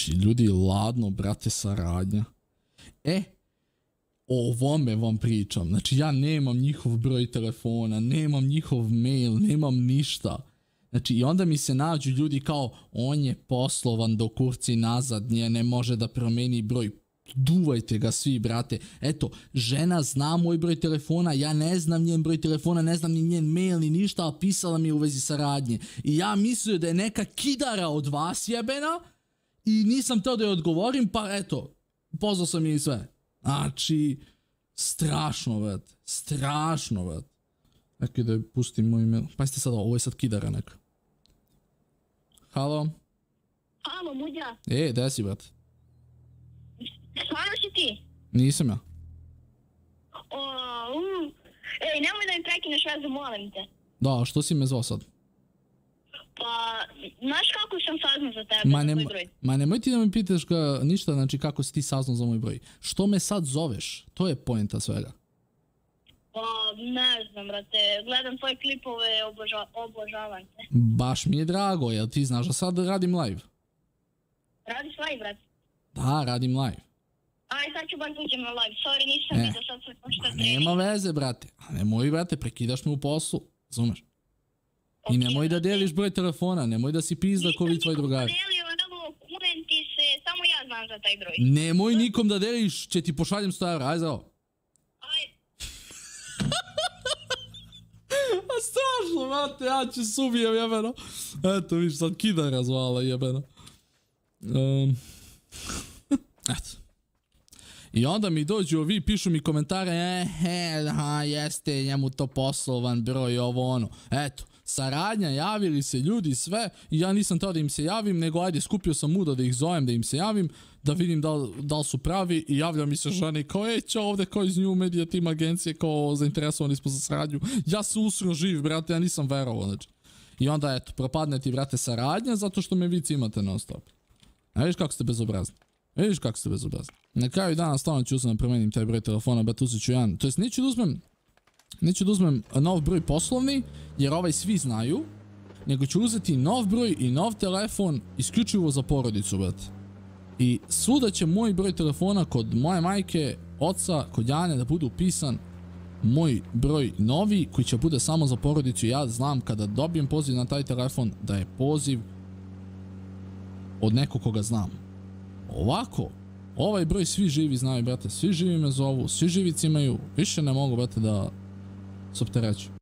Znači, ljudi ladno, brate, saradnja. E, o ovome vam pričam. Znači, ja nemam njihov broj telefona, nemam njihov mail, nemam ništa. Znači, i onda mi se nađu ljudi kao, on je poslovan do kurci nazad, nje ne može da promeni broj. Duvajte ga svi, brate. Eto, žena zna moj broj telefona, ja ne znam njen broj telefona, ne znam ni njen mail ni ništa, a pisala mi u vezi saradnje. I ja mislio da je neka kidara od vas jebena i nisam teo da je odgovorim, pa eto, pozvao sam je i sve. Znači, strašno, vrat. Strašno, vrat. Čekaj da pustim moj email. Pazite sad ovo, je sad kidara neka. Halo? Halo, Muđa, E, gde si, brat? stvarno si ti? Nisam ja. O, um. Ej, nemoj da mi prekineš vezu, molim te. Da, što si me zvao sad? Pa, znaš kako sam saznao za tebe, Ma, za ne, tvoj broj? ma nemoj ti da me pitaš ga ništa, znači kako si ti saznao za moj broj. Što me sad zoveš? To je poenta svega. Pa, ne znam, brate, gledam tvoje klipove, oboža, obožavam te. Baš mi je drago, jel ti znaš da sad radim live? Radiš live, brate? Da, radim live. Aj, sad ću baš uđem na live, sorry, nisam E. vidio, sad sam pošto Ma nema veze, brate. A nemoj, brate, prekidaš me u poslu. Razumeš? I nemoj da deliš broj telefona, nemoj da si pizda ko vi tvoji drugari. Delio, evo, kunem ti se, samo ja znam za taj broj. Nemoj nikom da deliš, će ti pošaljem 100 evra, aj zao. Aj, A strašno, brate, ja ću se ubijem, jebeno. Eto, viš, sad kidara zvala, jebeno. Um, eto. I onda mi dođu ovi, pišu mi komentare, e, he, aha, jeste, njemu to poslovan broj, ovo ono. Eto, saradnja, javili se ljudi, sve, i ja nisam teo da im se javim, nego ajde, skupio sam muda da ih zovem, da im se javim, da vidim da, da li su pravi i javlja mi se žene kao, e, će ovde kao iz New Media Team agencije, kao zainteresovani smo za saradnju. Ja se usro živ, brate, ja nisam verovao, znači. I onda, eto, propadne ti, brate, saradnja zato što me vi cimate non stop. A vidiš kako ste bezobrazni. Vidiš kako ste bezobrazni. Na kraju dana stvarno ću uzmem promenim taj broj telefona, bet uzet ću jedan. To jest neću da uzmem, neću da uzmem nov broj poslovni, jer ovaj svi znaju, nego ću uzeti nov broj i nov telefon isključivo za porodicu, brate. I svuda će moj broj telefona kod moje majke, oca, kod Jane da bude upisan moj broj novi koji će bude samo za porodicu. Ja znam kada dobijem poziv na taj telefon da je poziv od nekog koga znam. Ovako, ovaj broj svi živi znaju, brate, svi živi me zovu, svi živi cimaju, više ne mogu, brate, da se optereću.